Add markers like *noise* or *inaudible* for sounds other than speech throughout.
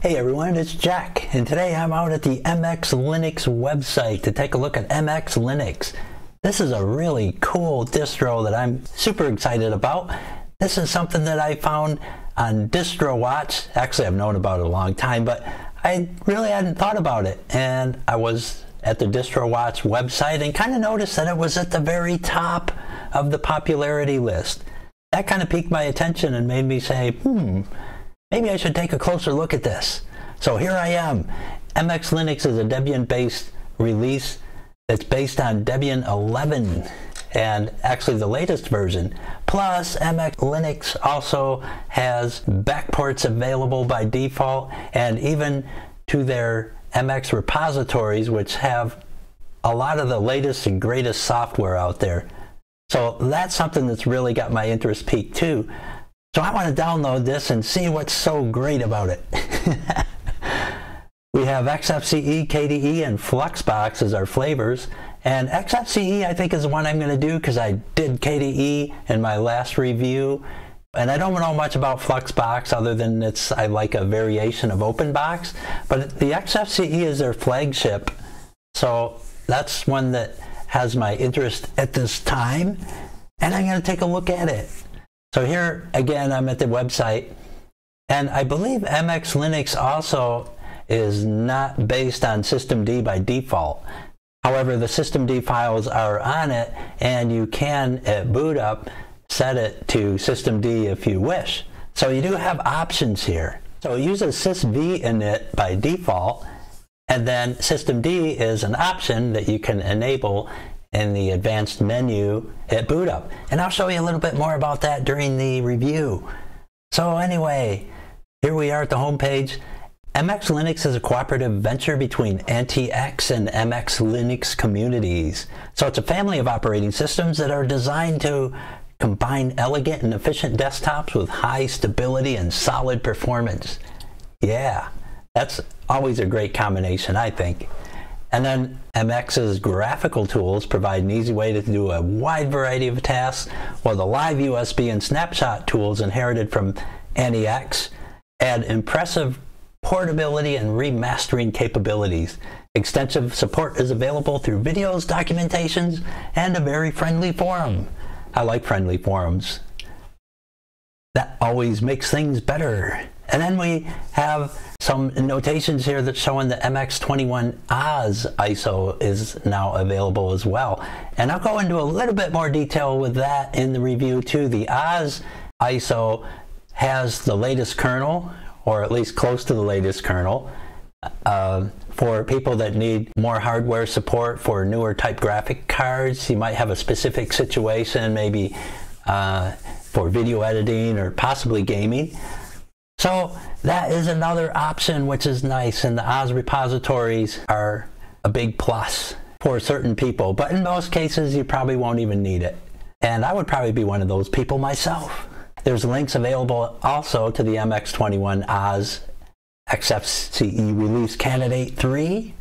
Hey everyone, it's Jack, and today I'm out at the MX Linux website to take a look at MX Linux. This is a really cool distro that I'm super excited about. This is something that I found on DistroWatch. Actually, I've known about it a long time, but I really hadn't thought about it. And I was at the DistroWatch website and kind of noticed that it was at the very top of the popularity list. That kind of piqued my attention and made me say, hmm, maybe I should take a closer look at this. So here I am. MX Linux is a Debian-based release that's based on Debian 11 and actually the latest version. Plus, MX Linux also has backports available by default and even to their MX repositories, which have a lot of the latest and greatest software out there. So that's something that's really got my interest peaked too. So I want to download this and see what's so great about it. *laughs* we have XFCE, KDE, and Fluxbox as our flavors. And XFCE I think is the one I'm going to do because I did KDE in my last review. And I don't know much about Fluxbox other than it's I like a variation of OpenBox. But the XFCE is their flagship. So that's one that has my interest at this time. And I'm going to take a look at it. So here again, I'm at the website, and I believe MX Linux also is not based on systemd by default. However, the systemd files are on it, and you can, at boot up, set it to systemd if you wish. So you do have options here. So it uses sysv init by default, and then systemd is an option that you can enable in the advanced menu at boot up. And I'll show you a little bit more about that during the review. So anyway, here we are at the home page. MX Linux is a cooperative venture between antiX and MX Linux communities. So it's a family of operating systems that are designed to combine elegant and efficient desktops with high stability and solid performance. Yeah, that's always a great combination, I think. And then MX's graphical tools provide an easy way to do a wide variety of tasks, while the live USB and snapshot tools inherited from antiX add impressive portability and remastering capabilities. Extensive support is available through videos, documentations, and a very friendly forum. I like friendly forums. That always makes things better. And then we have some notations here that's showing the MX21 AHS ISO is now available as well. And I'll go into a little bit more detail with that in the review too. The AHS ISO has the latest kernel, or at least close to the latest kernel. Uh, for people that need more hardware support for newer type graphic cards, you might have a specific situation, maybe uh, for video editing or possibly gaming. So that is another option which is nice and the AHS repositories are a big plus for certain people, but in most cases you probably won't even need it. And I would probably be one of those people myself. There's links available also to the MX21 AHS XFCE release candidate 3.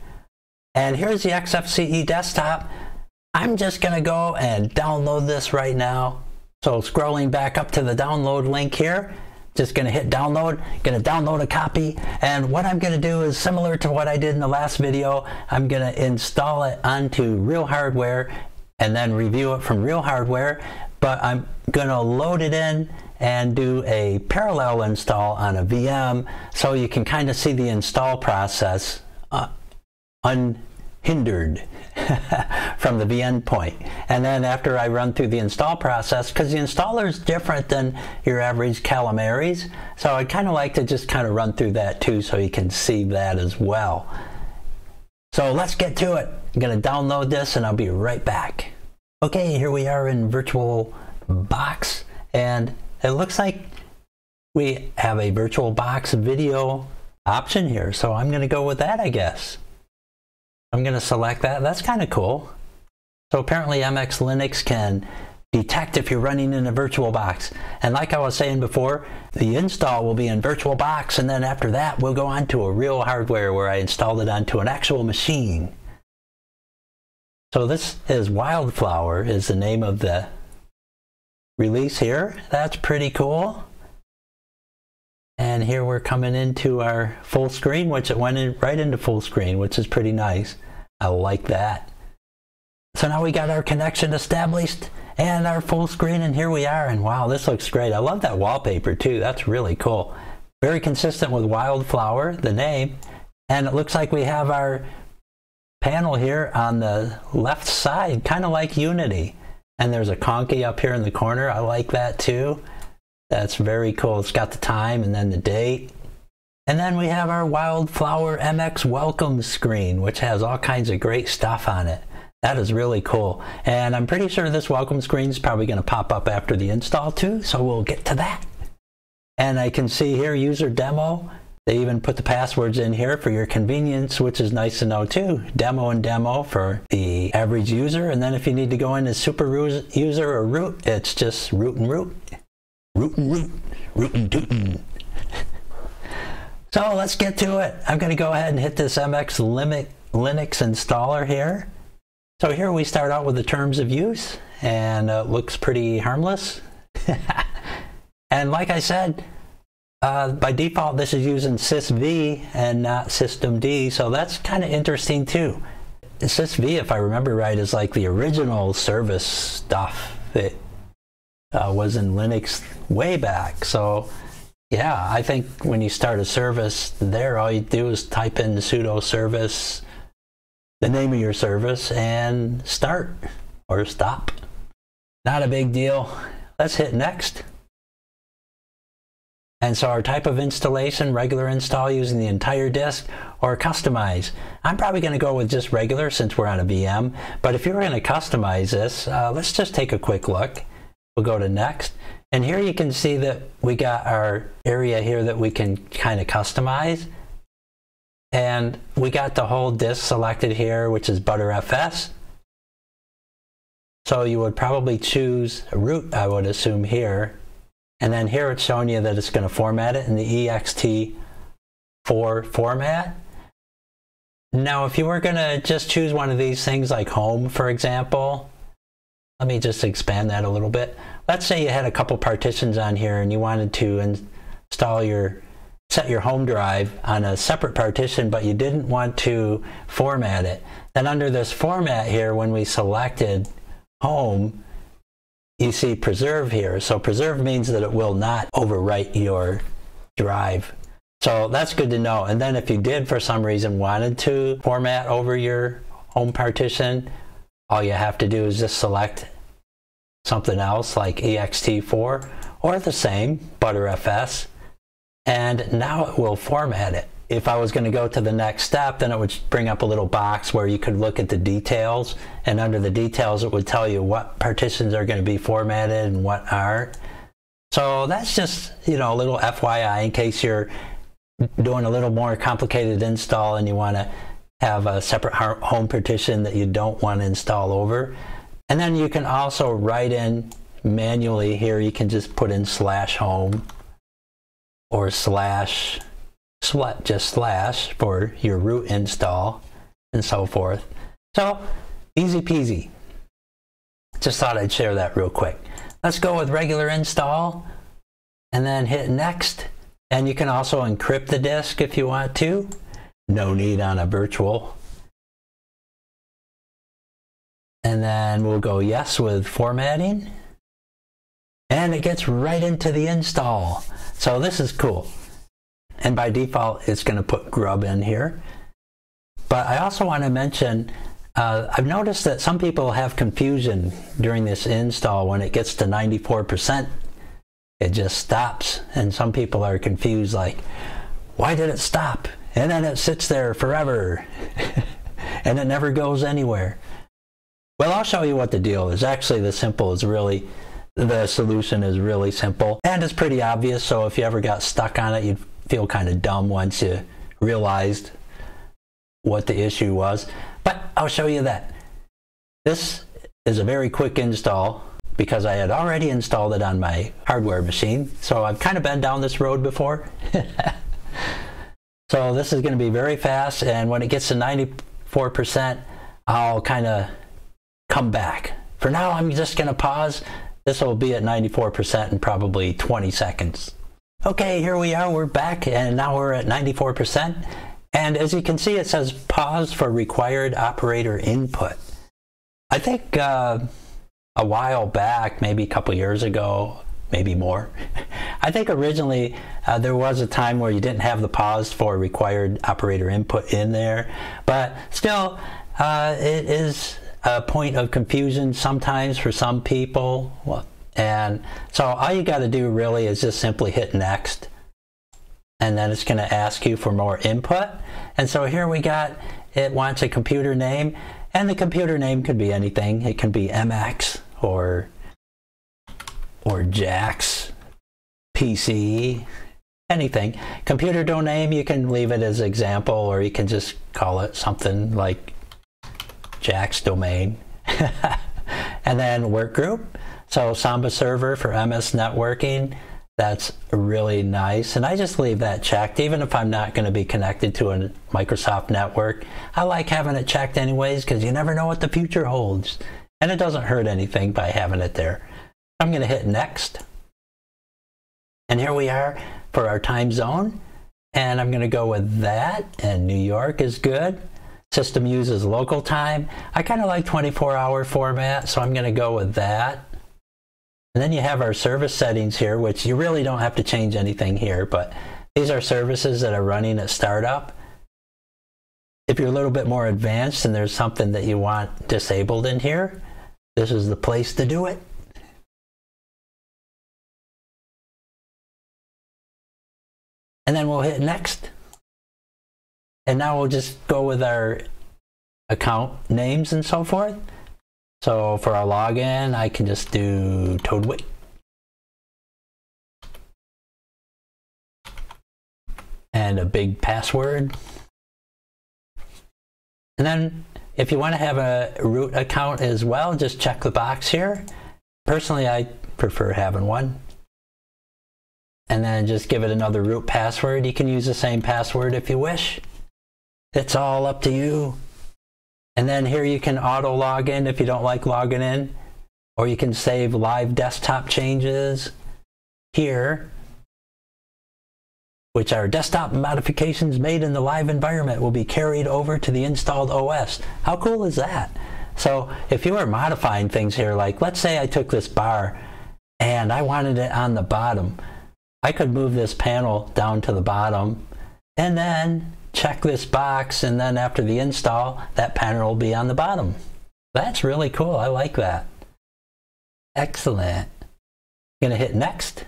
And here's the XFCE desktop. I'm just gonna go and download this right now. So scrolling back up to the download link here, just going to hit download, going to download a copy. And what I'm going to do is similar to what I did in the last video. I'm going to install it onto real hardware and then review it from real hardware. But I'm going to load it in and do a parallel install on a VM so you can kind of see the install process uh, unhindered. *laughs* from the VM point. And then after I run through the install process, because the installer is different than your average Calamares, so I kind of like to just kind of run through that too so you can see that as well. So let's get to it. I'm going to download this and I'll be right back. Okay, here we are in VirtualBox and it looks like we have a VirtualBox video option here. So I'm going to go with that, I guess. I'm going to select that. That's kind of cool. So apparently MX Linux can detect if you're running in a virtual box. And like I was saying before, the install will be in VirtualBox and then after that we'll go on to a real hardware where I installed it onto an actual machine. So this is Wildflower is the name of the release here. That's pretty cool. And here we're coming into our full screen, which it went in right into full screen, which is pretty nice. I like that. So now we got our connection established and our full screen and here we are and wow this looks great. I love that wallpaper too. That's really cool. Very consistent with Wildflower, the name. And it looks like we have our panel here on the left side, kind of like Unity. And there's a Conky up here in the corner. I like that too. That's very cool. It's got the time and then the date. And then we have our Wildflower MX welcome screen, which has all kinds of great stuff on it. That is really cool. And I'm pretty sure this welcome screen is probably going to pop up after the install too, so we'll get to that. And I can see here user demo. They even put the passwords in here for your convenience, which is nice to know too. Demo and demo for the average user. And then if you need to go into super user or root, it's just root and root. Root and root. Root and tootin'. so let's get to it. I'm going to go ahead and hit this MX Linux installer here. So here we start out with the terms of use and it looks pretty harmless. *laughs* and like I said, uh, by default this is using sysv and not systemd, so that's kind of interesting too. sysv, if I remember right, is like the original service stuff that uh, was in Linux way back. So yeah, I think when you start a service there, all you do is type in sudo service the name of your service and start or stop. Not a big deal. Let's hit next. And so our type of installation, regular install using the entire disk or customize. I'm probably going to go with just regular since we're on a VM. But if you're going to customize this, uh, let's just take a quick look. We'll go to next. And here you can see that we got our area here that we can kind of customize. And we got the whole disk selected here, which is Btrfs. So you would probably choose a root, I would assume here. And then here it's showing you that it's going to format it in the ext4 format. Now, if you were going to just choose one of these things like home, for example, let me just expand that a little bit. Let's say you had a couple partitions on here and you wanted to install your set your home drive on a separate partition, but you didn't want to format it. Then under this format here, when we selected home, you see preserve here. So preserve means that it will not overwrite your drive. So that's good to know. And then if you did for some reason wanted to format over your home partition, all you have to do is just select something else like ext4 or the same, Btrfs, and now it will format it. If I was going to go to the next step, then it would bring up a little box where you could look at the details, and under the details, it would tell you what partitions are going to be formatted and what aren't. So that's just, you know, a little FYI in case you're doing a little more complicated install and you want to have a separate home partition that you don't want to install over. And then you can also write in manually here, you can just put in slash home or slash just slash for your root install and so forth. So easy peasy. Just thought I'd share that real quick. Let's go with regular install and then hit next. And you can also encrypt the disk if you want to. No need on a virtual. And then we'll go yes with formatting and it gets right into the install. So this is cool. And by default, it's going to put grub in here. But I also want to mention, uh, I've noticed that some people have confusion during this install when it gets to 94%. It just stops. And some people are confused like, why did it stop? And then it sits there forever. *laughs* and it never goes anywhere. Well, I'll show you what the deal is. Actually, the simple is really the solution is really simple and it's pretty obvious. So if you ever got stuck on it, you'd feel kind of dumb once you realized what the issue was. But I'll show you that. This is a very quick install because I had already installed it on my hardware machine. So I've kind of been down this road before. *laughs* so this is going to be very fast. And when it gets to 94%, I'll kind of come back. For now, I'm just going to pause this will be at 94% in probably 20 seconds. Okay, here we are. We're back, and now we're at 94%. And as you can see, it says pause for required operator input. I think uh, a while back, maybe a couple years ago, maybe more, *laughs* I think originally uh, there was a time where you didn't have the pause for required operator input in there. But still, uh, it is a point of confusion sometimes for some people. And so all you got to do really is just simply hit next. And then it's going to ask you for more input. And so here we got, it wants a computer name. And the computer name could be anything. It can be MX or, or JAX, PC, anything. Computer domain, you can leave it as example, or you can just call it something like Jack's domain. *laughs* and then work group. So Samba server for MS networking. That's really nice. And I just leave that checked, even if I'm not going to be connected to a Microsoft network. I like having it checked anyways because you never know what the future holds. And it doesn't hurt anything by having it there. I'm going to hit next. And here we are for our time zone. And I'm going to go with that. And New York is good. System uses local time. I kind of like 24 hour format, so I'm going to go with that. And then you have our service settings here, which you really don't have to change anything here, but these are services that are running at startup. If you're a little bit more advanced and there's something that you want disabled in here, this is the place to do it. And then we'll hit next. And now we'll just go with our account names and so forth. So for our login, I can just do Toadwit. And a big password. And then if you want to have a root account as well, just check the box here. Personally, I prefer having one. And then just give it another root password. You can use the same password if you wish. It's all up to you. And then here you can auto log in if you don't like logging in, or you can save live desktop changes here, which are desktop modifications made in the live environment will be carried over to the installed OS. How cool is that? So if you are modifying things here, like let's say I took this bar and I wanted it on the bottom, I could move this panel down to the bottom and then check this box and then after the install, that panel will be on the bottom. That's really cool. I like that. Excellent. Gonna hit next.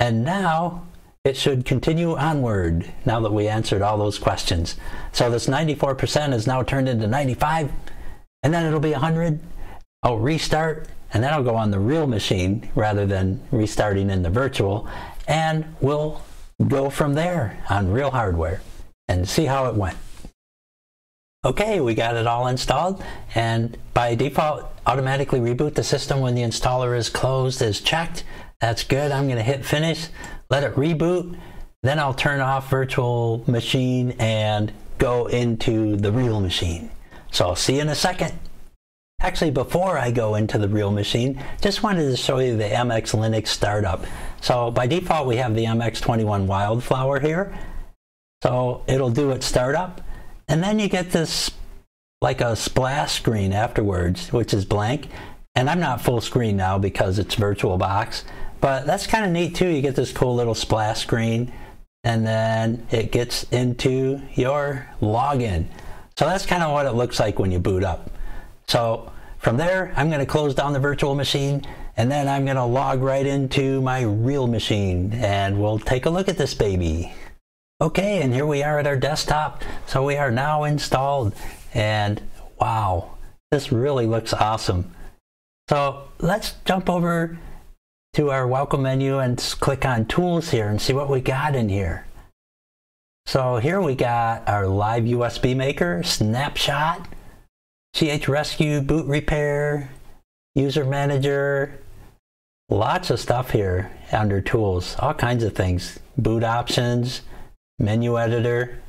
And now it should continue onward now that we answered all those questions. So this 94% is now turned into 95 and then it'll be 100. I'll restart and then I'll go on the real machine rather than restarting in the virtual and we'll go from there on real hardware and see how it went. Okay, we got it all installed and by default automatically reboot the system when the installer is closed is checked. That's good. I'm going to hit finish, let it reboot, then I'll turn off virtual machine and go into the real machine. So I'll see you in a second. Actually, before I go into the real machine, just wanted to show you the MX Linux startup. So by default, we have the MX21 Wildflower here. So it'll do its startup. And then you get this like a splash screen afterwards, which is blank. And I'm not full screen now because it's VirtualBox. But that's kind of neat too. You get this cool little splash screen and then it gets into your login. So that's kind of what it looks like when you boot up. So from there, I'm going to close down the virtual machine and then I'm going to log right into my real machine and we'll take a look at this baby. Okay, and here we are at our desktop. So we are now installed and wow, this really looks awesome. So let's jump over to our welcome menu and click on tools here and see what we got in here. So here we got our live USB maker, snapshot, CH Rescue, boot repair, user manager, lots of stuff here under tools, all kinds of things. Boot options, menu editor.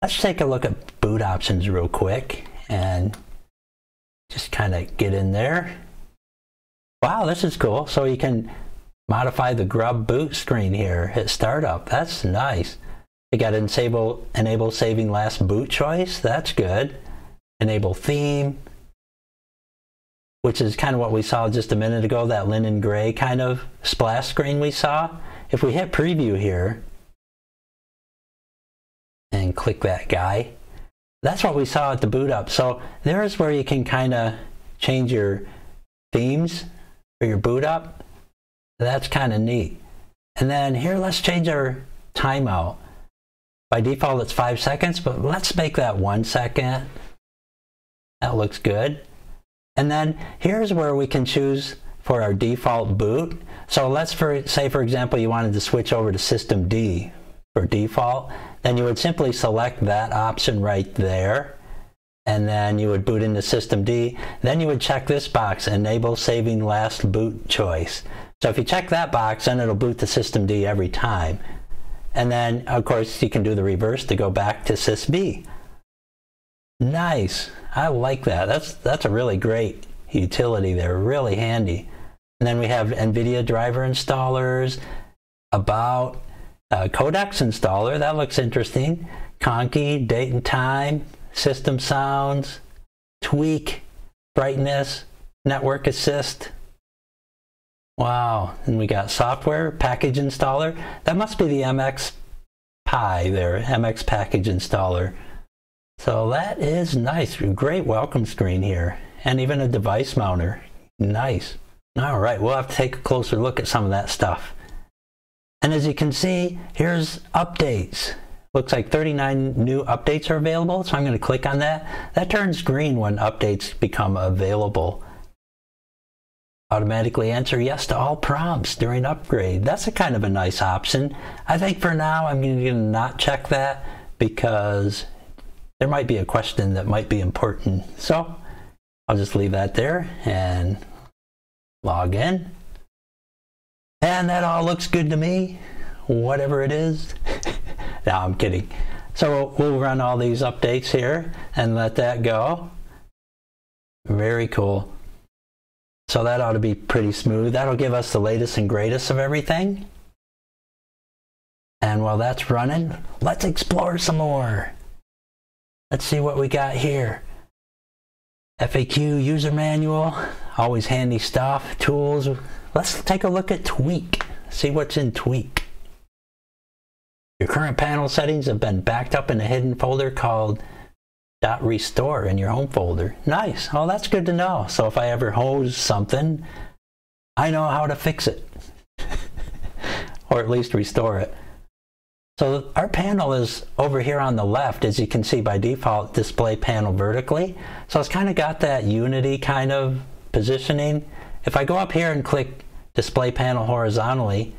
Let's take a look at boot options real quick and just kind of get in there. Wow, this is cool. So you can modify the grub boot screen here. Hit startup. That's nice. You got enable, enable saving last boot choice. That's good. Enable theme, which is kind of what we saw just a minute ago, that linen gray kind of splash screen we saw. If we hit preview here and click that guy, that's what we saw at the boot up. So there's where you can kind of change your themes for your boot up. That's kind of neat. And then here, let's change our timeout. By default, it's five seconds, but let's make that one second. That looks good. And then here's where we can choose for our default boot. So let's for, say, for example, you wanted to switch over to System D for default. Then you would simply select that option right there. And then you would boot into System D. Then you would check this box, Enable Saving Last Boot Choice. So if you check that box, then it'll boot to System D every time. And then, of course, you can do the reverse to go back to SysV. Nice. I like that. That's that's a really great utility there. Really handy. And then we have NVIDIA driver installers, about uh, codecs installer. That looks interesting. Conky, date and time, system sounds, tweak, brightness, network assist. Wow. And we got software, package installer. That must be the MX Pi there, MX package installer. So that is nice. Great welcome screen here. And even a device mounter. Nice. All right, we'll have to take a closer look at some of that stuff. And as you can see, here's updates. Looks like 39 new updates are available, so I'm going to click on that. That turns green when updates become available. Automatically answer yes to all prompts during upgrade. That's a kind of a nice option. I think for now I'm going to not check that because there might be a question that might be important. So I'll just leave that there and log in. And that all looks good to me, whatever it is. *laughs* no, I'm kidding. So we'll run all these updates here and let that go. Very cool. So that ought to be pretty smooth. That'll give us the latest and greatest of everything. And while that's running, let's explore some more. Let's see what we got here. FAQ user manual, always handy stuff, tools. Let's take a look at Tweak, see what's in Tweak. Your current panel settings have been backed up in a hidden folder called .restore in your home folder. Nice, oh that's good to know. So if I ever hose something, I know how to fix it. *laughs* or at least restore it. So our panel is over here on the left, as you can see by default, display panel vertically. So it's kind of got that Unity kind of positioning. If I go up here and click display panel horizontally,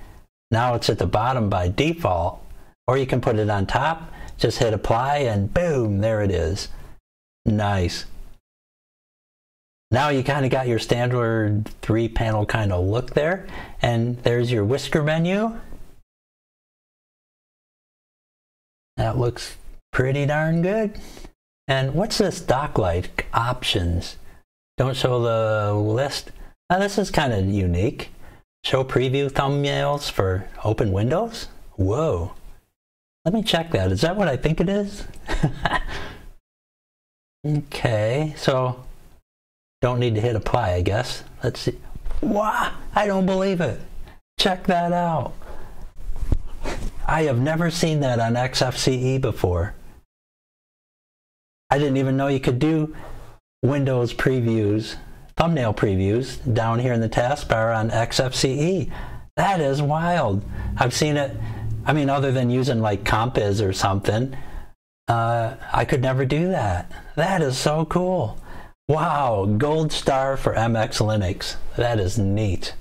now it's at the bottom by default, or you can put it on top, just hit apply and boom, there it is. Nice. Now you kind of got your standard three panel kind of look there. And there's your whisker menu. That looks pretty darn good. And what's this Docklike options? Don't show the list. Now this is kind of unique. Show preview thumbnails for open windows? Whoa. Let me check that. Is that what I think it is? *laughs* okay, so don't need to hit apply, I guess. Let's see. Wow, I don't believe it. Check that out. I have never seen that on XFCE before. I didn't even know you could do Windows previews, thumbnail previews down here in the taskbar on XFCE. That is wild. I've seen it, I mean, other than using like Compiz or something, uh, I could never do that. That is so cool. Wow, gold star for MX Linux. That is neat.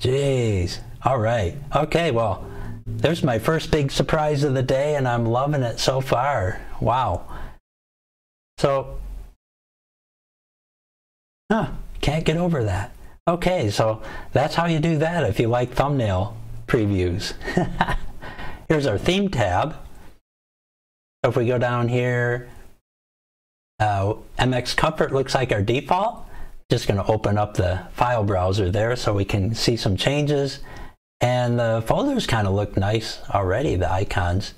Jeez. All right. Okay, well, there's my first big surprise of the day, and I'm loving it so far. Wow. So, huh, can't get over that. Okay, so that's how you do that if you like thumbnail previews. *laughs* Here's our theme tab. So if we go down here, uh, MX Comfort looks like our default. Just going to open up the file browser there so we can see some changes. And the folders kind of look nice already, the icons.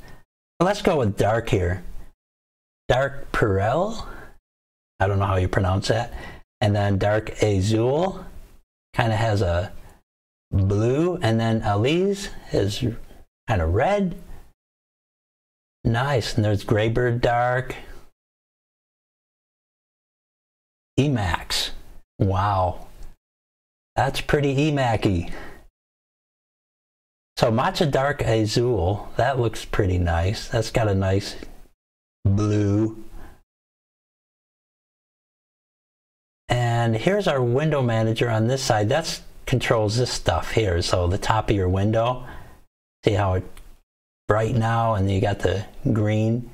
let's go with dark here. Dark Pueril. I don't know how you pronounce that. And then Dark Azul kind of has a blue. And then Aliz is kind of red. Nice. And there's Greybird Dark. Emacs. Wow. That's pretty Emacy. So Matcha Dark Azul, that looks pretty nice. That's got a nice blue. And here's our window manager on this side. That controls this stuff here. So the top of your window, see how it bright now and you got the green.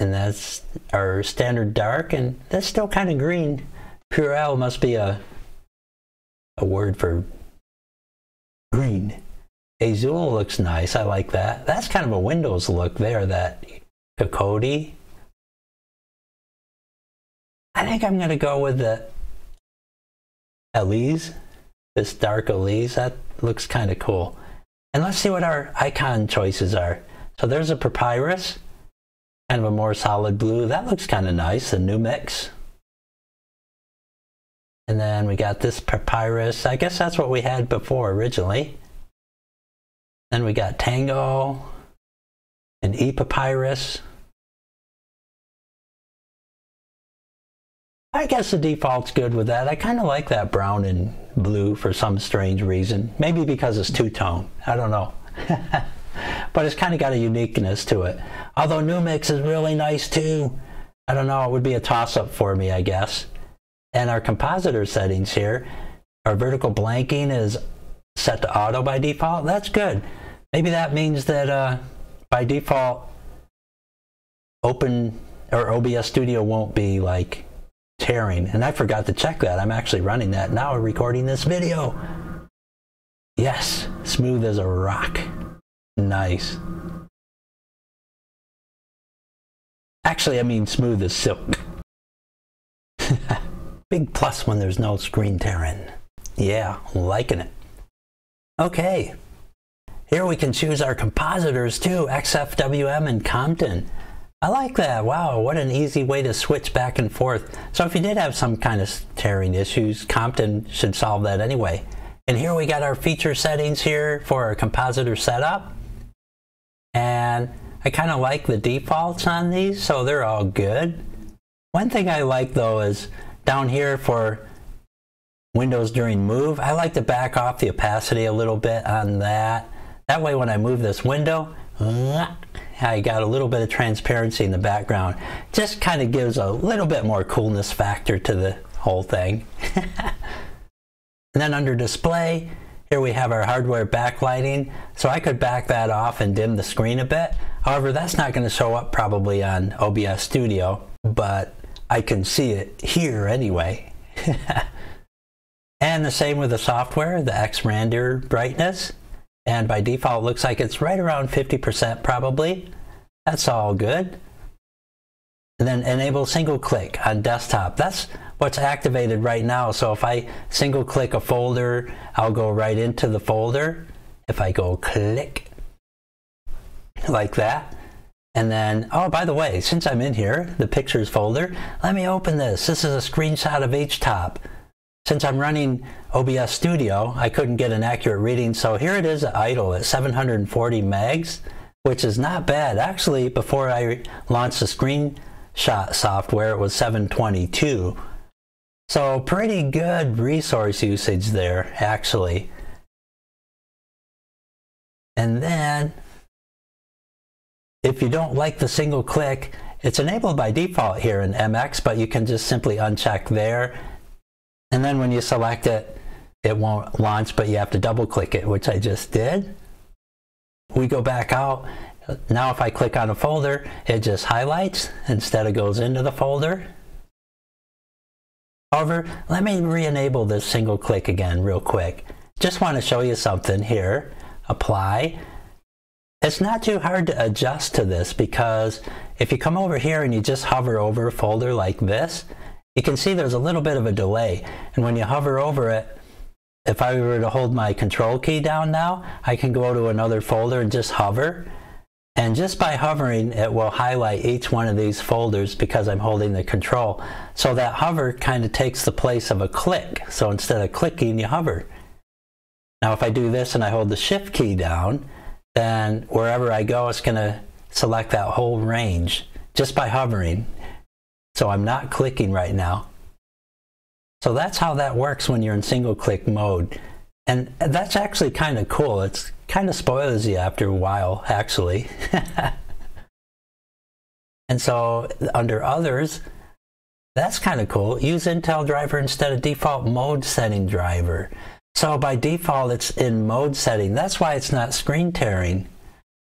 And that's our standard dark and that's still kind of green. Pueril must be a a word for green. Azul looks nice. I like that. That's kind of a windows look there that Kokodi. i think i'm going to go with the aliz this dark elise that looks kind of cool and let's see what our icon choices are so there's a Papirus kind of a more solid blue. That looks kind of nice, a Numix. And then we got this Papirus. I guess that's what we had before originally. Then we got Tango, and ePapirus. I guess the default's good with that. I kind of like that brown and blue for some strange reason. Maybe because it's two-tone. I don't know. *laughs* but it's kind of got a uniqueness to it. Although Numix is really nice too. I don't know, it would be a toss up for me, I guess. And our compositor settings here, our vertical blanking is set to auto by default. That's good. Maybe that means that uh, by default, open or OBS Studio won't be like tearing. And I forgot to check that. I'm actually running that now, recording this video. Yes, smooth as a rock. Nice. Actually, I mean smooth as silk. *laughs* Big plus when there's no screen tearing. Yeah, liking it. Okay. Here we can choose our compositors too, XFWM and Compton. I like that. Wow, what an easy way to switch back and forth. So if you did have some kind of tearing issues, Compton should solve that anyway. And here we got our feature settings here for our compositor setup. And I kind of like the defaults on these, so they're all good. One thing I like though is down here for windows during move, I like to back off the opacity a little bit on that. That way when I move this window, I got a little bit of transparency in the background. Just kind of gives a little bit more coolness factor to the whole thing. *laughs* and then under display, here we have our hardware backlighting. So I could back that off and dim the screen a bit. However, that's not going to show up probably on OBS Studio, but I can see it here anyway. *laughs* and the same with the software, the XRender brightness. And by default, looks like it's right around 50% probably. That's all good. And then enable single click on desktop. That's what's activated right now. So if I single click a folder, I'll go right into the folder. If I go click like that, and then, oh, by the way, since I'm in here, the pictures folder, let me open this. This is a screenshot of HTOP. Since I'm running OBS Studio, I couldn't get an accurate reading, so here it is idle at 740 megs, which is not bad. Actually, before I launched the screenshot software, it was 722. So pretty good resource usage there, actually. And then, if you don't like the single click, it's enabled by default here in MX, but you can just simply uncheck there. And then when you select it, it won't launch, but you have to double click it, which I just did. We go back out. Now if I click on a folder, it just highlights instead of goes into the folder. However, let me re-enable this single click again real quick. Just want to show you something here. Apply. It's not too hard to adjust to this because if you come over here and you just hover over a folder like this, you can see there's a little bit of a delay. And when you hover over it, if I were to hold my control key down now, I can go to another folder and just hover. And just by hovering, it will highlight each one of these folders because I'm holding the control. So that hover kind of takes the place of a click. So instead of clicking, you hover. Now if I do this and I hold the shift key down, then wherever I go, it's going to select that whole range just by hovering. So I'm not clicking right now. So that's how that works when you're in single click mode. And that's actually kind of cool. It's kind of spoils you after a while, actually. *laughs* and so under others, that's kind of cool. Use Intel driver instead of default mode setting driver. So by default, it's in mode setting. That's why it's not screen tearing.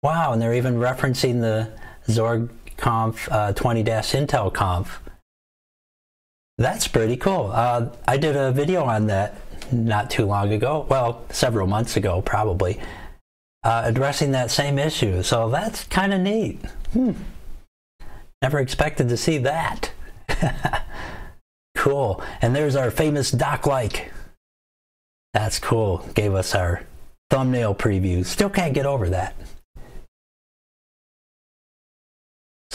Wow, and they're even referencing the Xorg Conf uh, 20-Intel Conf. That's pretty cool. Uh, I did a video on that not too long ago, well, several months ago probably, uh, addressing that same issue. So that's kind of neat. Hmm. Never expected to see that. *laughs* cool. And there's our famous Docklike. That's cool. Gave us our thumbnail preview. Still can't get over that.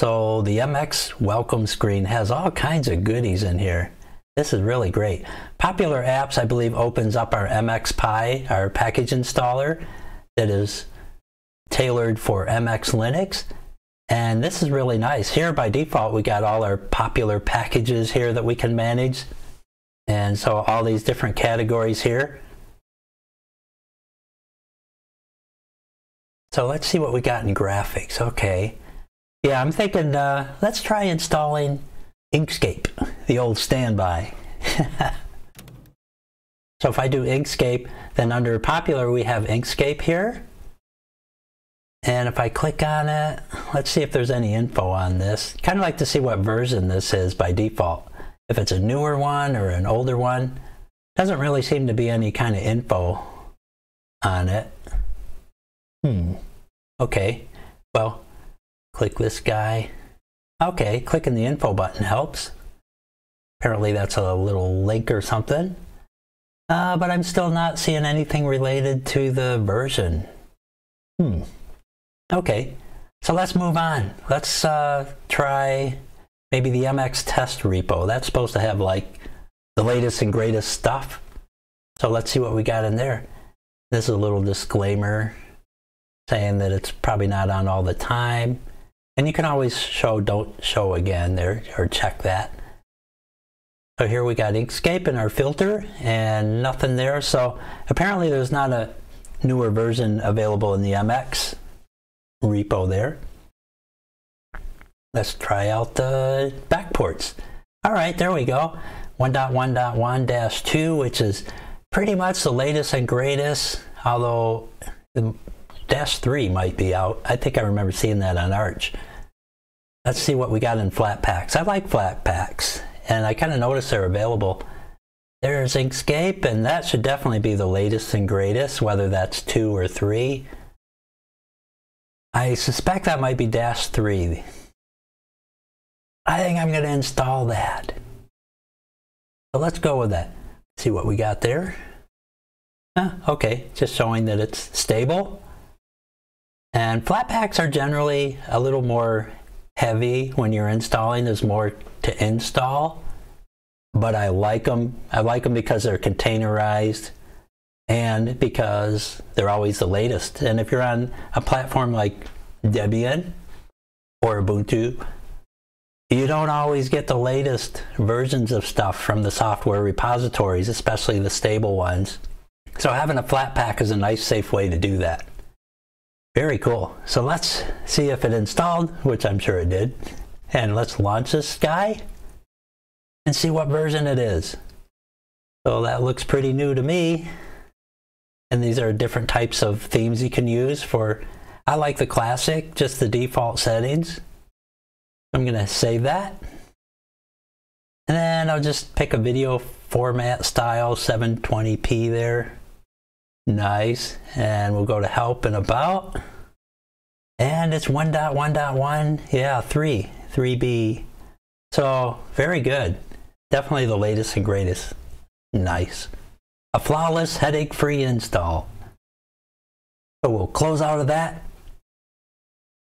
So the MX welcome screen has all kinds of goodies in here. This is really great. Popular Apps, I believe, opens up our MX Pi, our package installer that is tailored for MX Linux. And this is really nice. Here by default, we got all our popular packages here that we can manage. And so all these different categories here. So let's see what we got in graphics. Okay. Yeah, I'm thinking, uh, let's try installing Inkscape, the old standby. *laughs* so if I do Inkscape, then under popular we have Inkscape here. And if I click on it, let's see if there's any info on this. Kind of like to see what version this is by default. If it's a newer one or an older one, doesn't really seem to be any kind of info on it. Hmm. Okay. Well, click this guy. Okay, clicking the info button helps. Apparently that's a little link or something. Uh, but I'm still not seeing anything related to the version. Hmm. Okay, so let's move on. Let's uh, try maybe the MX test repo. That's supposed to have like the latest and greatest stuff. So let's see what we got in there. This is a little disclaimer saying that it's probably not on all the time. And you can always show don't show again there or check that. So here we got Inkscape in our filter and nothing there. So apparently there's not a newer version available in the MX repo there. Let's try out the backports. All right, there we go. 1.1.1-2, which is pretty much the latest and greatest, although the Dash 3 might be out. I think I remember seeing that on Arch. Let's see what we got in Flatpaks. I like Flatpaks, and I kind of notice they're available. There's Inkscape, and that should definitely be the latest and greatest, whether that's 2 or 3. I suspect that might be Dash 3. I think I'm going to install that. So let's go with that. See what we got there. Huh, okay, just showing that it's stable. And Flatpaks are generally a little more heavy when you're installing. There's more to install, but I like them. I like them because they're containerized and because they're always the latest. And if you're on a platform like Debian or Ubuntu, you don't always get the latest versions of stuff from the software repositories, especially the stable ones. So having a Flatpak is a nice, safe way to do that. Very cool. So let's see if it installed, which I'm sure it did. And let's launch this guy and see what version it is. So that looks pretty new to me. And these are different types of themes you can use for, I like the classic, just the default settings. I'm gonna save that. And then I'll just pick a video format style, 720p there. Nice. And we'll go to help and about. And it's 1.1.1. Yeah, 3. 3B. So very good. definitely the latest and greatest. Nice. A flawless, headache free install. So we'll close out of that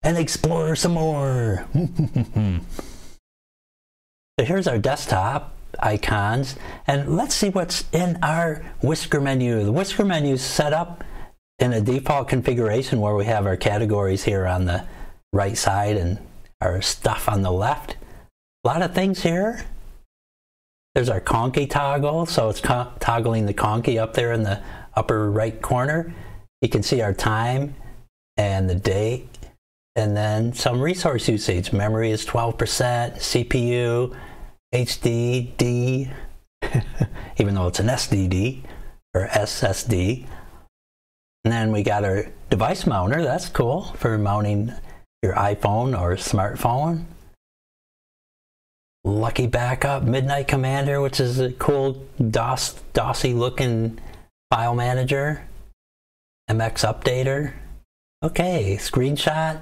and explore some more. *laughs* so here's our desktop icons and let's see what's in our whisker menu. The whisker menu is set up in a default configuration where we have our categories here on the right side and our stuff on the left. A lot of things here. There's our Conky toggle, so it's toggling the Conky up there in the upper right corner. You can see our time and the date, and then some resource usage. Memory is 12%, CPU, HD, D, *laughs* even though it's an SDD or SSD. And then we got our device mounter, that's cool for mounting your iPhone or smartphone. Lucky Backup, Midnight Commander, which is a cool DOS, DOSy looking file manager. MX Updater. Okay, screenshot.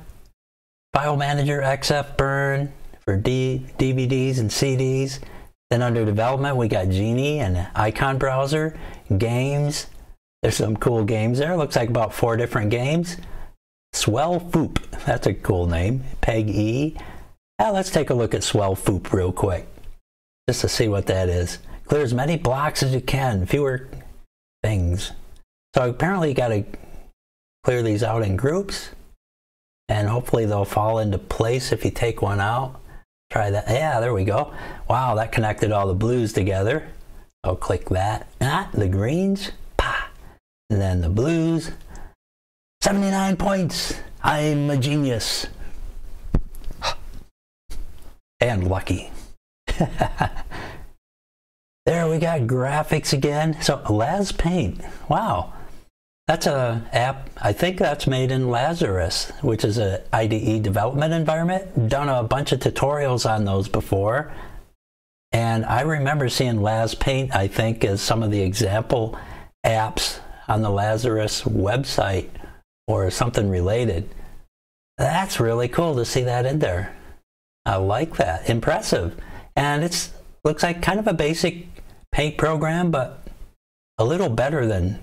File Manager, Xfburn for D, DVDs and CDs. Then under development, we got Geany and Icon Browser, games. There's some cool games there. Looks like about four different games. Swell Foop, that's a cool name. Peg E. Now let's take a look at Swell Foop real quick, just to see what that is. Clear as many blocks as you can, fewer things. So apparently you got to clear these out in groups, and hopefully they'll fall into place if you take one out. Try that. Yeah, there we go. Wow, that connected all the blues together. I'll click that. Ah, the greens. Pah. And then the blues. 79 points. I'm a genius. *gasps* and lucky. *laughs* there we got graphics again. So LazPaint. Wow. That's a app, I think that's made in Lazarus, which is a IDE development environment. Done a bunch of tutorials on those before. And I remember seeing LazPaint, I think, as some of the example apps on the Lazarus website or something related. That's really cool to see that in there. I like that. Impressive. And it's looks like kind of a basic paint program, but a little better than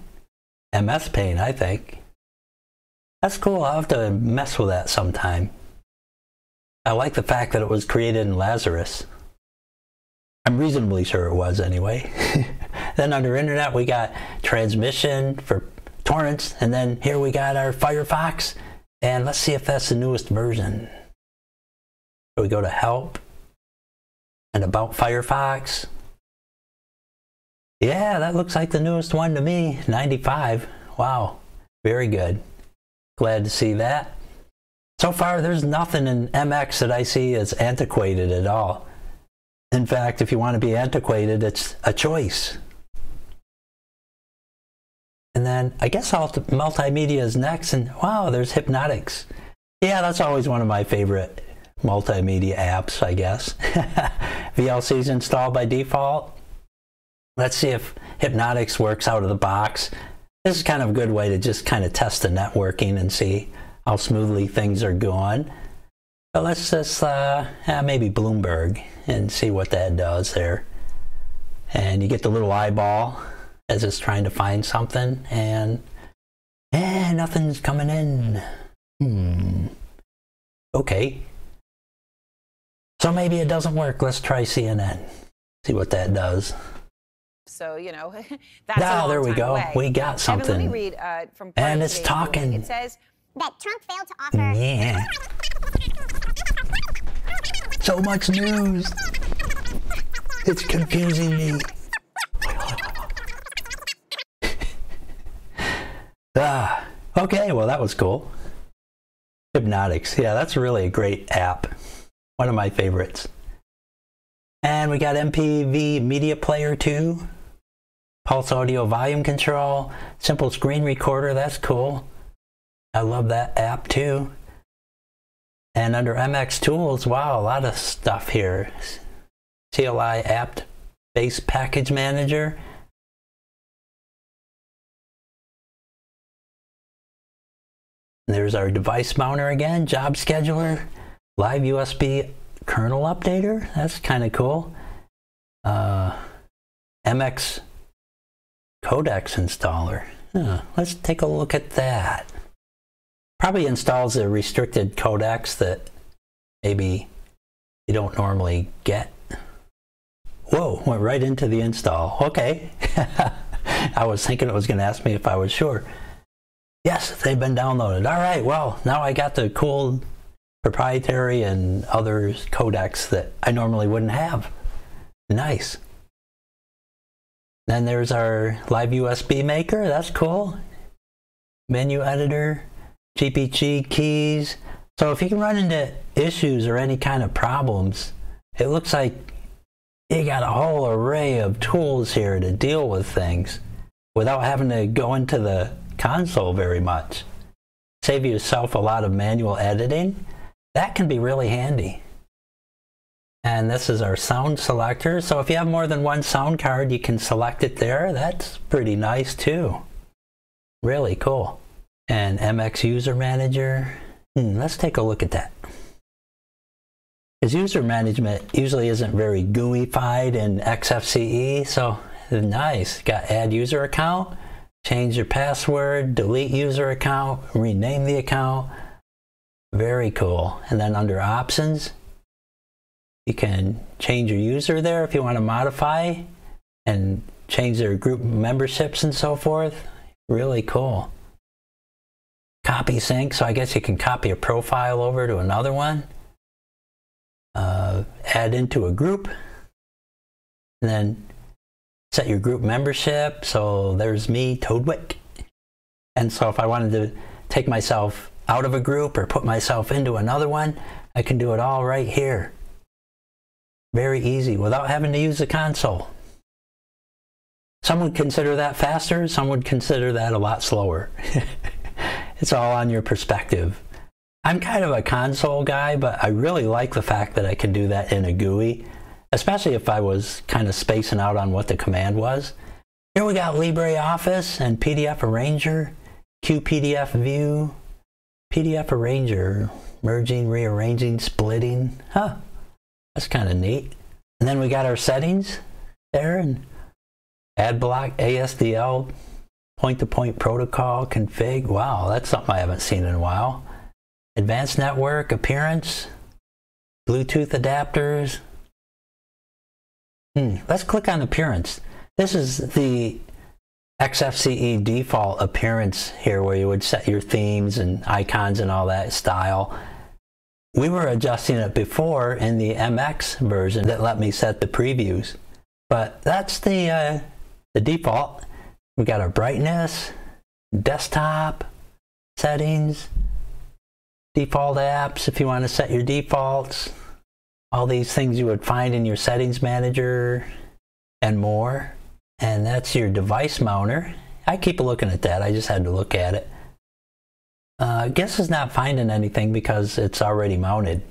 MS Paint, I think. That's cool. I'll have to mess with that sometime. I like the fact that it was created in Lazarus. I'm reasonably sure it was anyway. *laughs* then under internet, we got transmission for torrents, and then here we got our Firefox. And let's see if that's the newest version. We go to help and about Firefox. Yeah, that looks like the newest one to me, 95. Wow, very good. Glad to see that. So far, there's nothing in MX that I see as antiquated at all. In fact, if you want to be antiquated, it's a choice. And then I guess multimedia is next, and wow, there's Hypnotix. Yeah, that's always one of my favorite multimedia apps, I guess. *laughs* VLC is installed by default. Let's see if Hypnotix works out of the box. This is kind of a good way to just kind of test the networking and see how smoothly things are going. But let's just uh, maybe Bloomberg and see what that does there. And you get the little eyeball as it's trying to find something, and eh, nothing's coming in. Hmm. Okay. So maybe it doesn't work. Let's try CNN. See what that does. So you know, *laughs* that's now there we go. Away. We got something. Evan, let me read uh, from and it's talking. It says that Trump failed to offer. Yeah. so much news. It's confusing me. *laughs* ah. Okay. Well, that was cool. Hypnotix. Yeah, that's really a great app. One of my favorites. And we got MPV Media Player 2. Pulse audio volume control, simple screen recorder, that's cool. I love that app too. And under MX Tools, wow, a lot of stuff here. CLI apt base package manager. There's our device mounter again, job scheduler, live USB kernel updater. That's kind of cool. Uh, MX codecs installer. Huh, let's take a look at that. Probably installs a restricted codecs that maybe you don't normally get. Whoa, went right into the install. Okay. *laughs* I was thinking it was going to ask me if I was sure. Yes, they've been downloaded. All right, well, now I got the cool proprietary and other codecs that I normally wouldn't have. Nice. Then there's our live USB maker. That's cool. Menu editor, GPG keys. So if you can run into issues or any kind of problems, it looks like you got a whole array of tools here to deal with things without having to go into the console very much. Save yourself a lot of manual editing. That can be really handy. And this is our sound selector. So if you have more than one sound card, you can select it there. That's pretty nice too. Really cool. And MX User Manager. Hmm, let's take a look at that. Because user management usually isn't very GUI-fied in XFCE, so nice. Got add user account, change your password, delete user account, rename the account. Very cool. And then under options, you can change your user there if you want to modify and change their group memberships and so forth. Really cool. Copy sync, so I guess you can copy a profile over to another one. Uh, add into a group. And then set your group membership. So there's me, Toadwick. And so if I wanted to take myself out of a group or put myself into another one, I can do it all right here. Very easy without having to use the console. Some would consider that faster, some would consider that a lot slower. *laughs* it's all on your perspective. I'm kind of a console guy, but I really like the fact that I can do that in a GUI, especially if I was kind of spacing out on what the command was. Here we got LibreOffice and PDF Arranger, QPDF View, PDF Arranger, merging, rearranging, splitting. Huh, that's kind of neat. And then we got our settings there and add block ASDL point-to-point protocol config. Wow, that's something I haven't seen in a while. Advanced network appearance, Bluetooth adapters. Hmm. Let's click on appearance. This is the XFCE default appearance here where you would set your themes and icons and all that style. We were adjusting it before in the MX version that let me set the previews. But that's the, uh, the default. We got our brightness, desktop, settings, default apps if you want to set your defaults, all these things you would find in your settings manager and more. And that's your device mounter. I keep looking at that. I just had to look at it. Uh, guess it's not finding anything because it's already mounted.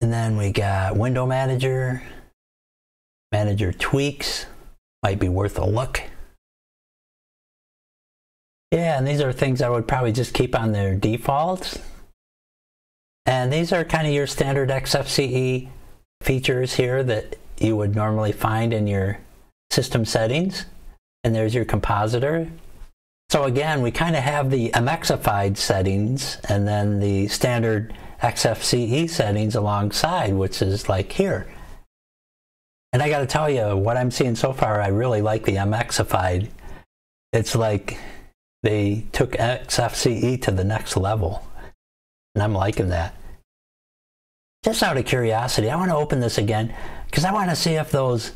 And then we got window manager, manager tweaks, might be worth a look. Yeah, and these are things I would probably just keep on their defaults. And these are kind of your standard XFCE features here that you would normally find in your system settings. And there's your compositor. So again, we kind of have the MXified settings and then the standard XFCE settings alongside, which is like here. And I got to tell you, what I'm seeing so far, I really like the MXified. It's like they took XFCE to the next level. And I'm liking that. Just out of curiosity, I want to open this again because I want to see if those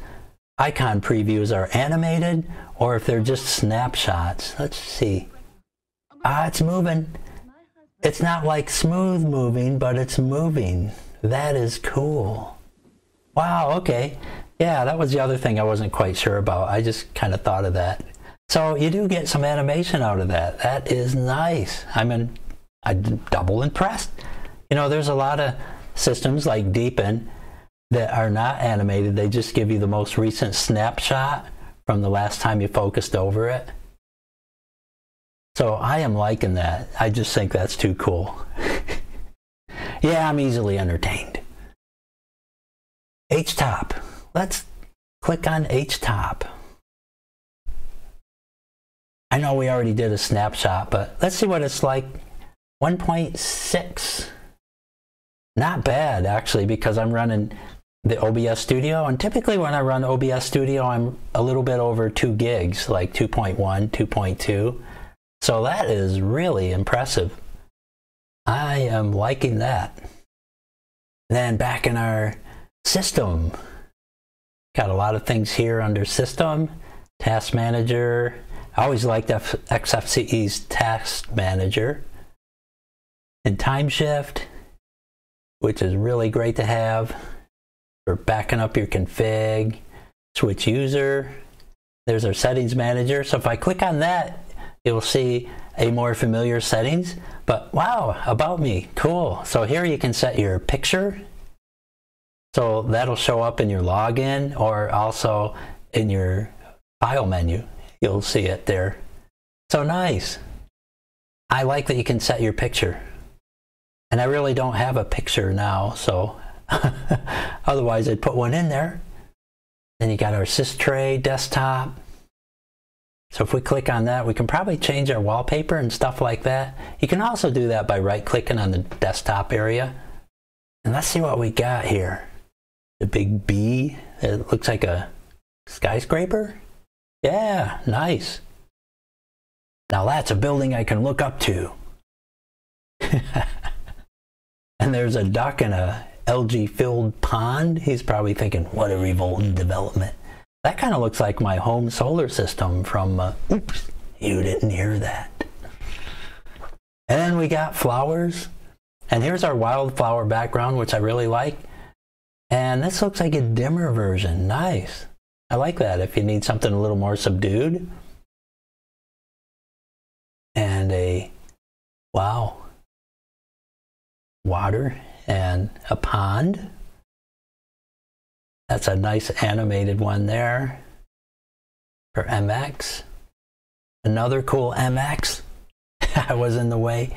icon previews are animated or if they're just snapshots. Let's see. Ah, it's moving. It's not like smooth moving, but it's moving. That is cool. Wow, okay. Yeah, that was the other thing I wasn't quite sure about. I just kind of thought of that. So you do get some animation out of that. That is nice. I mean, I'm double impressed. You know, there's a lot of systems like Deepin that are not animated. They just give you the most recent snapshot from the last time you focused over it. So I am liking that. I just think that's too cool. *laughs* yeah, I'm easily entertained. htop. Let's click on htop. I know we already did a snapshot, but let's see what it's like. 1.6. Not bad, actually, because I'm running the OBS Studio. And typically when I run OBS Studio, I'm a little bit over 2 gigs, like 2.1, 2.2. So that is really impressive. I am liking that. Then back in our system, got a lot of things here under system, task manager. I always liked XFCE's task manager. And Timeshift, which is really great to have for backing up your config. Switch user. There's our settings manager. So if I click on that, you'll see a more familiar settings. But wow, about me, cool. So here you can set your picture. So that'll show up in your login or also in your file menu. You'll see it there. So nice. I like that you can set your picture. And I really don't have a picture now, so *laughs* otherwise I'd put one in there. Then you got our SysTray desktop. So if we click on that, we can probably change our wallpaper and stuff like that. You can also do that by right clicking on the desktop area. And let's see what we got here. The big B, it looks like a skyscraper. Yeah, nice. Now that's a building I can look up to. *laughs* and there's a duck in a algae filled pond. He's probably thinking, what a revolting development. That kind of looks like my home solar system from, uh, oops, you didn't hear that. And then we got flowers. And here's our wildflower background, which I really like. And this looks like a dimmer version. Nice. I like that if you need something a little more subdued. And a, wow, water and a pond. That's a nice animated one there for MX. Another cool MX. *laughs* I was in the way.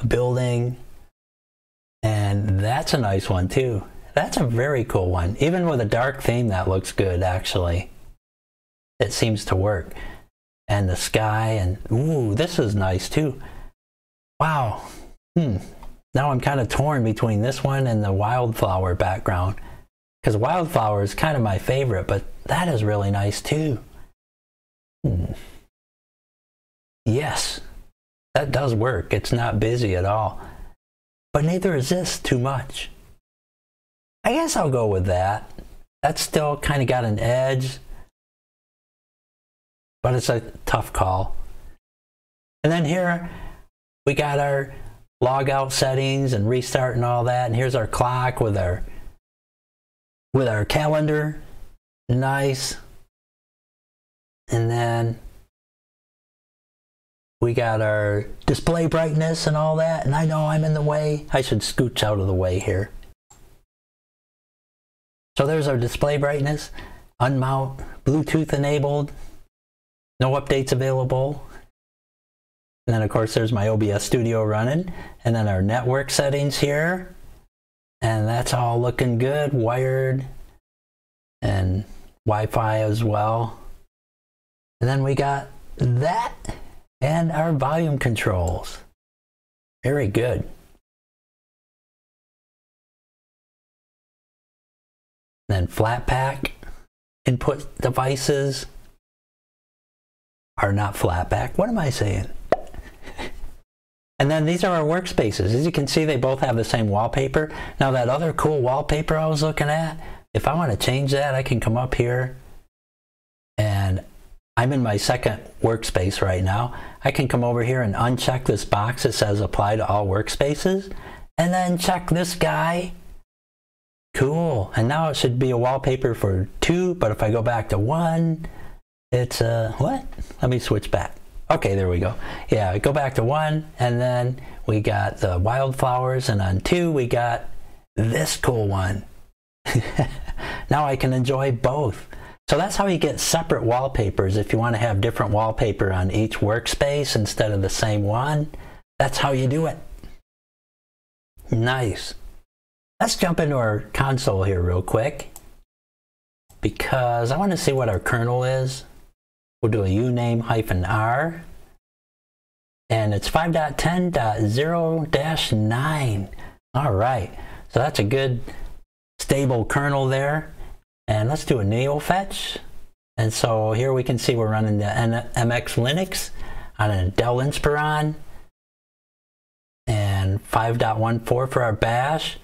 A building. And that's a nice one too. That's a very cool one. Even with a dark theme, that looks good actually. It seems to work. And the sky and ooh, this is nice too. Wow. Hmm. Now I'm kind of torn between this one and the wildflower background because wildflower is kind of my favorite, but that is really nice too. Hmm. Yes, that does work. It's not busy at all. But neither is this too much. I guess I'll go with that. That's still kind of got an edge, but it's a tough call. And then here we got our log out settings and restart and all that. And here's our clock with our with our calendar. Nice. And then we got our display brightness and all that. And I know I'm in the way. I should scooch out of the way here. So there's our display brightness. Unmount, Bluetooth enabled. No updates available. And then of course there's my OBS studio running. And then our network settings here. And that's all looking good wired and Wi-Fi as well. And then we got that and our volume controls. Very good. Then flat pack input devices are not Flatpak what am I saying and then these are our workspaces. As you can see, they both have the same wallpaper. Now that other cool wallpaper I was looking at, if I want to change that, I can come up here and I'm in my second workspace right now. I can come over here and uncheck this box that says apply to all workspaces and then check this guy. Cool. And now it should be a wallpaper for two, but if I go back to one, it's a, what? Let me switch back. Okay, there we go. Yeah, go back to one, and then we got the wildflowers, and on two, we got this cool one. *laughs* now I can enjoy both. So that's how you get separate wallpapers if you want to have different wallpaper on each workspace instead of the same one. That's how you do it. Nice. Let's jump into our console here real quick because I want to see what our kernel is. We'll do a uname hyphen R. And it's 5.10.0-9. All right. So that's a good stable kernel there. And let's do a NeoFetch. And so here we can see we're running the MX Linux on a Dell Inspiron and 5.14 for our bash,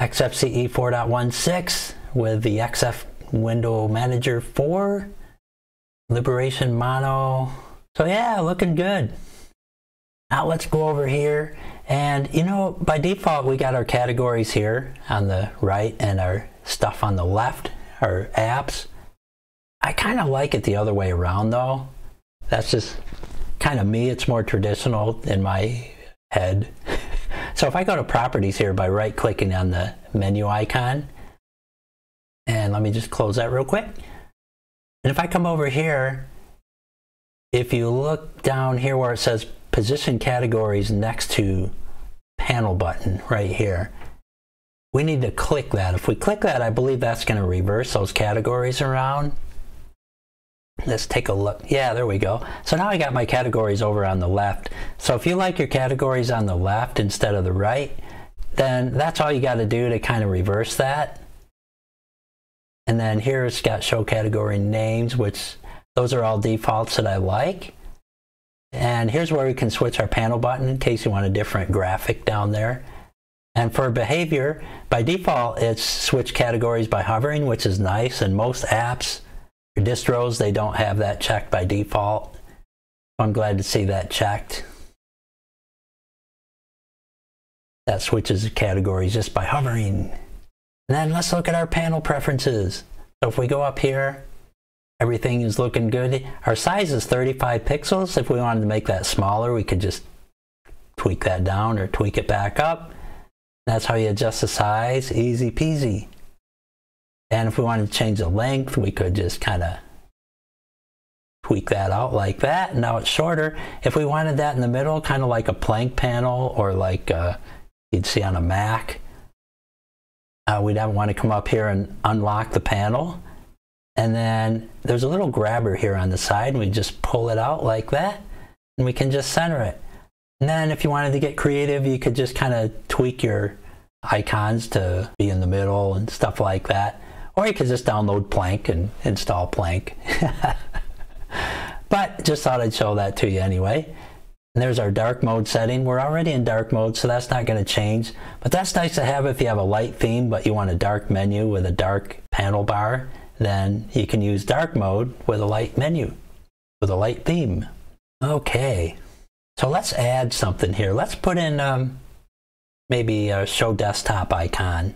XFCE 4.16 with the XF Window Manager 4, Liberation Mono. So yeah, looking good. Now let's go over here and you know by default we got our categories here on the right and our stuff on the left, our apps. I kind of like it the other way around though. That's just kind of me. It's more traditional in my head. *laughs* so if I go to properties here by right clicking on the menu icon, and let me just close that real quick. And if I come over here, if you look down here where it says position categories next to panel button right here, we need to click that. If we click that, I believe that's going to reverse those categories around. Let's take a look. Yeah, there we go. So now I got my categories over on the left. So if you like your categories on the left instead of the right, then that's all you got to do to kind of reverse that. And then here it's got show category names, which those are all defaults that I like. And here's where we can switch our panel button in case you want a different graphic down there. And for behavior, by default, it's switch categories by hovering, which is nice. And most apps your distros, they don't have that checked by default. I'm glad to see that checked. That switches the categories just by hovering. And then let's look at our panel preferences. So if we go up here, everything is looking good. Our size is 35 pixels. If we wanted to make that smaller, we could just tweak that down or tweak it back up. That's how you adjust the size, easy peasy. And if we wanted to change the length, we could just kind of tweak that out like that. Now it's shorter. If we wanted that in the middle, kind of like a plank panel or like uh, you'd see on a Mac, uh, we'd want to come up here and unlock the panel. And then there's a little grabber here on the side, and we just pull it out like that, and we can just center it. And then if you wanted to get creative, you could just kind of tweak your icons to be in the middle and stuff like that. Or you could just download Plank and install Plank. *laughs* but just thought I'd show that to you anyway. And there's our dark mode setting. We're already in dark mode, so that's not going to change. But that's nice to have if you have a light theme, but you want a dark menu with a dark panel bar. Then you can use dark mode with a light menu, with a light theme. Okay, so let's add something here. Let's put in um, maybe a show desktop icon.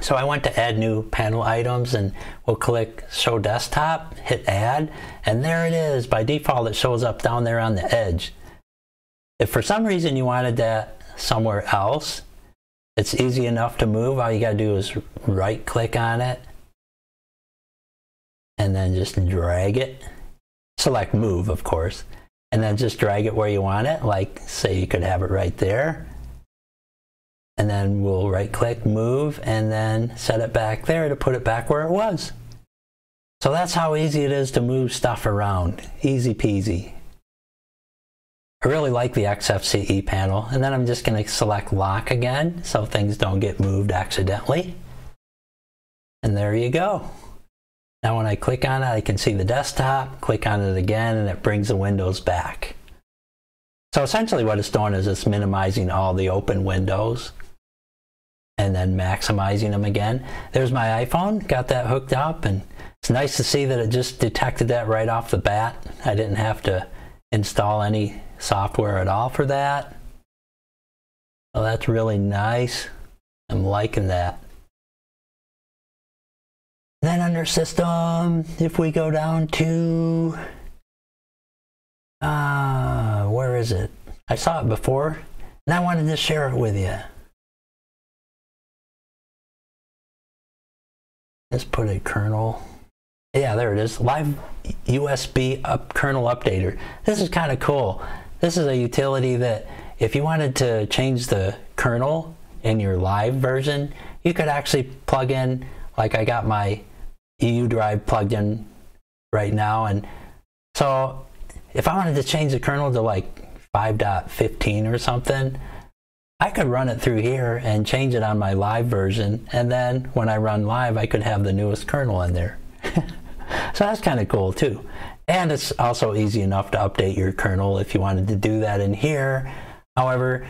So I want to add new panel items and we'll click show desktop, hit add, and there it is. By default, it shows up down there on the edge. If for some reason you wanted that somewhere else, it's easy enough to move. All you got to do is right click on it and then just drag it. Select move, of course, and then just drag it where you want it. Like, say you could have it right there and then we'll right click, move, and then set it back there to put it back where it was. So that's how easy it is to move stuff around. Easy peasy. I really like the XFCE panel, and then I'm just going to select lock again so things don't get moved accidentally. And there you go. Now when I click on it, I can see the desktop, click on it again, and it brings the windows back. So essentially what it's doing is it's minimizing all the open windows and then maximizing them again. There's my iPhone, got that hooked up, and it's nice to see that it just detected that right off the bat. I didn't have to install any software at all for that. That's really nice. I'm liking that. Then under system, if we go down to, uh, where is it? I saw it before, and I wanted to share it with you. Let's put a kernel. Yeah, there it is. Live USB up kernel updater. This is kind of cool. This is a utility that if you wanted to change the kernel in your live version, you could actually plug in, like I got my EU drive plugged in right now. And so if I wanted to change the kernel to like 5.15 or something, I could run it through here and change it on my live version. And then when I run live, I could have the newest kernel in there. *laughs* so that's kind of cool too. And it's also easy enough to update your kernel if you wanted to do that in here. However,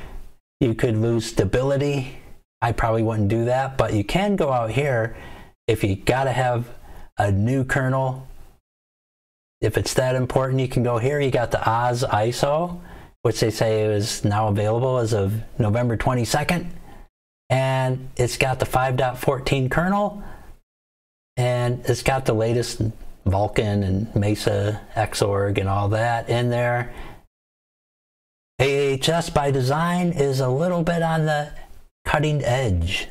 you could lose stability. I probably wouldn't do that, but you can go out here if you got to have a new kernel. If it's that important, you can go here. You got the AHS ISO, which they say is now available as of November 22nd. And it's got the 5.14 kernel, and it's got the latest Vulkan and Mesa Xorg and all that in there. AHS by design is a little bit on the cutting edge.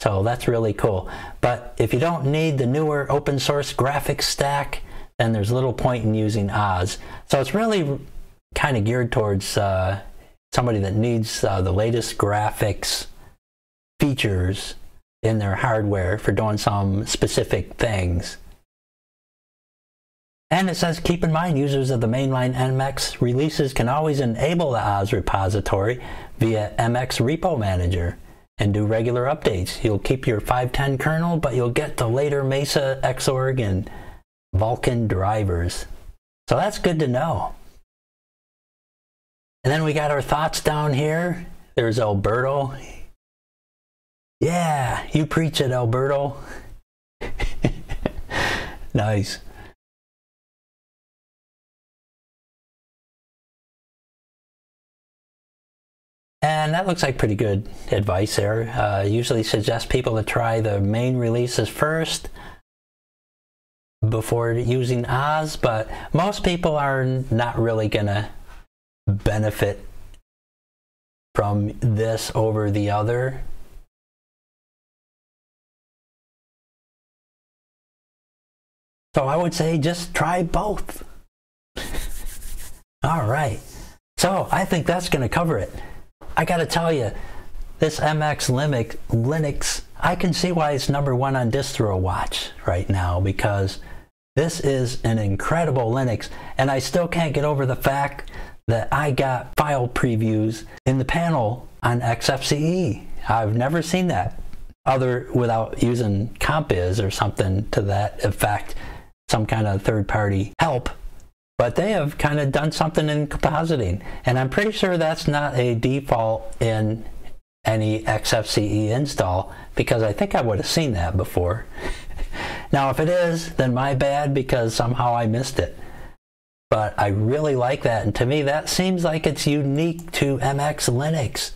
So that's really cool. But if you don't need the newer open source graphics stack, then there's little point in using AHS. So it's really kind of geared towards uh, somebody that needs uh, the latest graphics features in their hardware for doing some specific things. And it says, keep in mind, users of the mainline MX releases can always enable the AHS repository via MX Repo Manager and do regular updates. You'll keep your 510 kernel, but you'll get the later Mesa, Xorg, and Vulkan drivers. So that's good to know. And then we got our thoughts down here. There's Alberto. Yeah, you preach it, Alberto. *laughs* nice. And that looks like pretty good advice there. Uh, usually suggest people to try the main releases first before using AHS, but most people are not really to benefit from this over the other. So I would say just try both. *laughs* All right. So I think that's going to cover it. I got to tell you, this MX Linux, Linux, I can see why it's number one on DistroWatch right now because this is an incredible Linux, and I still can't get over the fact that I got file previews in the panel on XFCE. I've never seen that other without using Compiz or something to that effect, some kind of third party help but they have kind of done something in compositing. And I'm pretty sure that's not a default in any XFCE install because I think I would have seen that before. *laughs* now, if it is, then my bad because somehow I missed it. But I really like that. And to me, that seems like it's unique to MX Linux.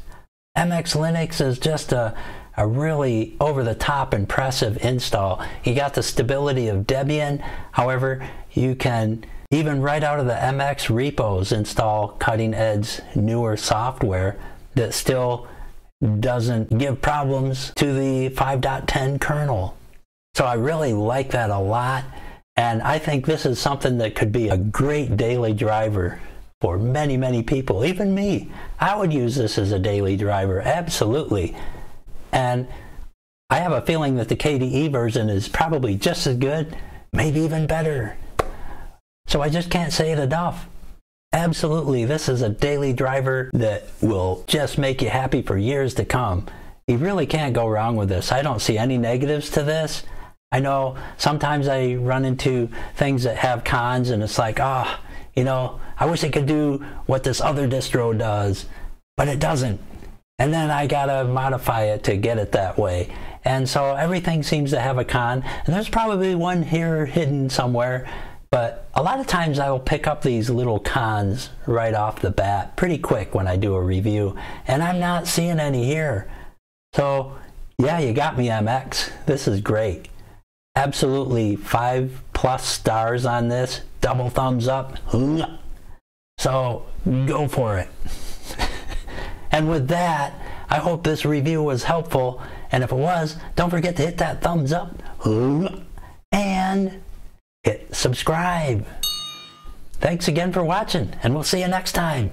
MX Linux is just a, a really over the top impressive install. You got the stability of Debian. However, you can even right out of the MX repos install cutting edge newer software that still doesn't give problems to the 5.10 kernel. So I really like that a lot. And I think this is something that could be a great daily driver for many, many people, even me. I would use this as a daily driver, absolutely. And I have a feeling that the KDE version is probably just as good, maybe even better. So I just can't say it enough. Absolutely, this is a daily driver that will just make you happy for years to come. You really can't go wrong with this. I don't see any negatives to this. I know sometimes I run into things that have cons and it's like, ah, oh, you know, I wish it could do what this other distro does, but it doesn't. And then I gotta modify it to get it that way. And so everything seems to have a con, and there's probably one here hidden somewhere but a lot of times I will pick up these little cons right off the bat pretty quick when I do a review, and I'm not seeing any here. So, yeah, you got me, MX. This is great. Absolutely five plus stars on this, double thumbs up. So, go for it. *laughs* and with that, I hope this review was helpful. And if it was, don't forget to hit that thumbs up. And hit subscribe. Thanks again for watching, and we'll see you next time.